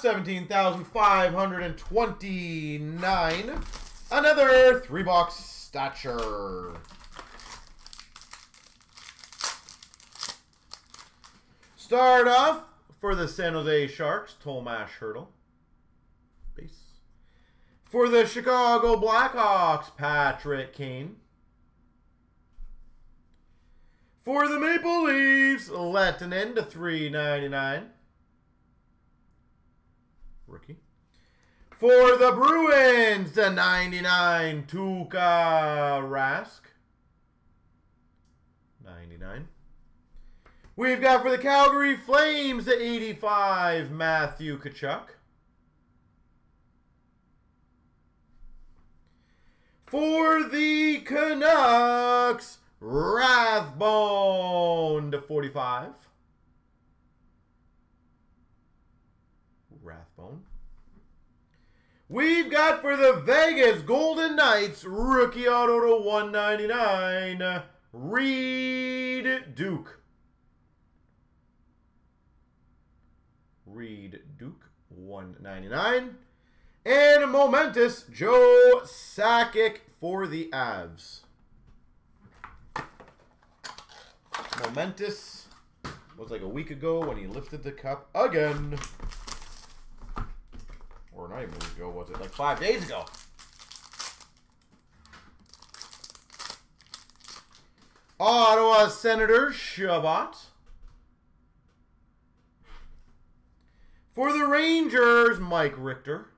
17,529. Another three box stature. Start off for the San Jose Sharks, Tomas Hertl. Base. For the Chicago Blackhawks, Patrick Kane. For the Maple Leafs, Lehtonen to 399. Rookie. For the Bruins, the 99, Tuukka Rask. 99. We've got for the Calgary Flames, the 85, Matthew Tkachuk. For the Canucks, Rathbone to 45. Rathbone. We've got for the Vegas Golden Knights, rookie auto to 199, Reid Duke. Reid Duke, 199. And a momentous Joe Sakic for the Avs. Momentous was like a week ago when he lifted the cup again. Not even a week ago, was it? Like five days ago. Ottawa Senators, Chabot. For the Rangers, Mike Richter.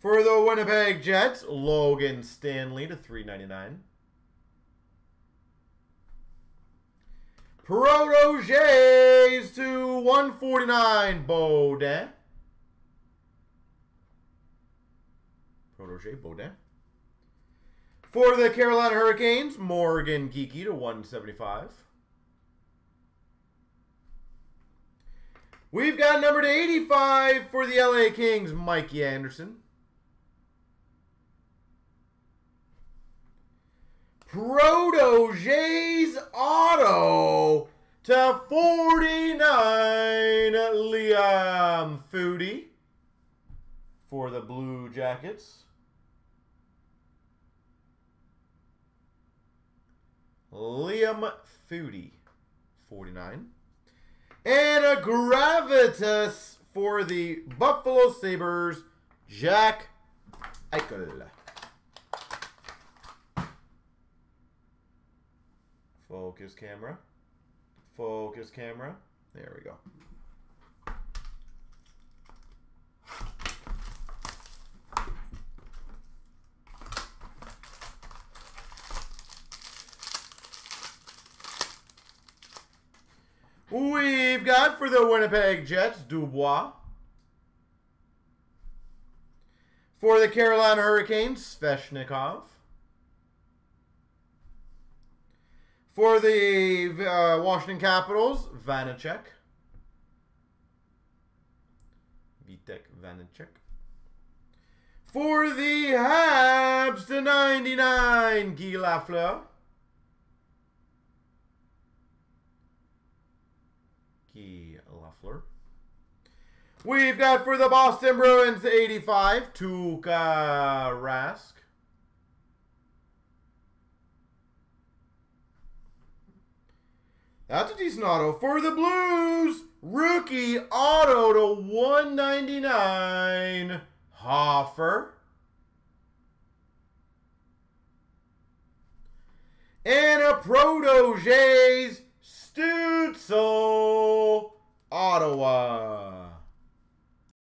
For the Winnipeg Jets, Logan Stanley to 399. Protégés to 149, Baudin. Protege, Baudin. For the Carolina Hurricanes, Morgan Geekie to 175. We've got number to 85 for the LA Kings, Mikey Anderson. Protégés Auto to 49, Liam Foudy for the Blue Jackets. Liam Foodie, 49. And a Gravitas for the Buffalo Sabres, Jack Eichel. Focus camera. Focus camera. There we go. We've got for the Winnipeg Jets, Dubois. For the Carolina Hurricanes, Svechnikov. For the uh, Washington Capitals, Vanecek. Vitek Vanecek. For the Habs to 99, Guy Lafleur. Guy Lafleur. We've got for the Boston Bruins 85, Tuukka Rask. That's a decent auto. For the Blues, rookie auto to 199, Hofer.